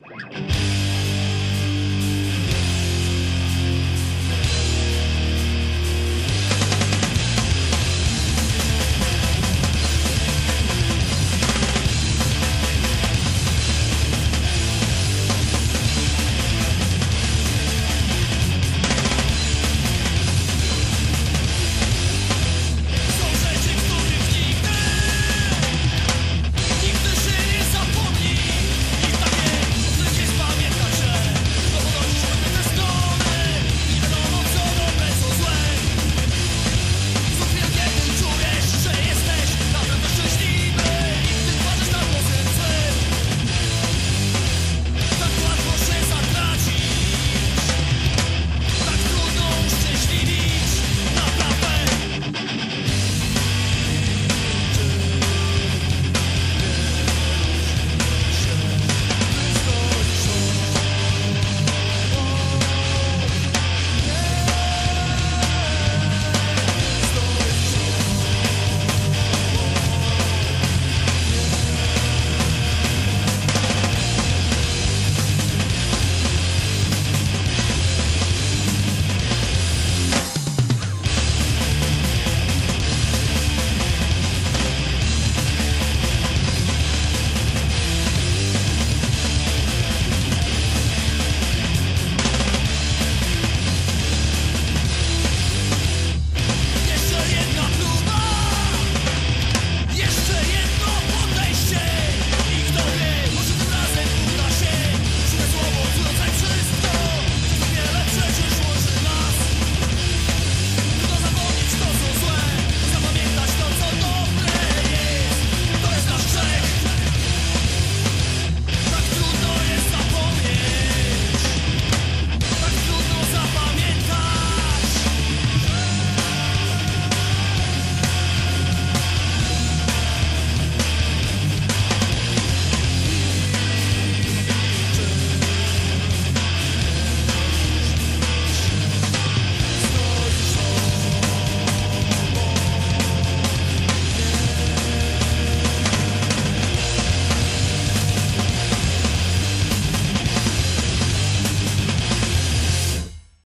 you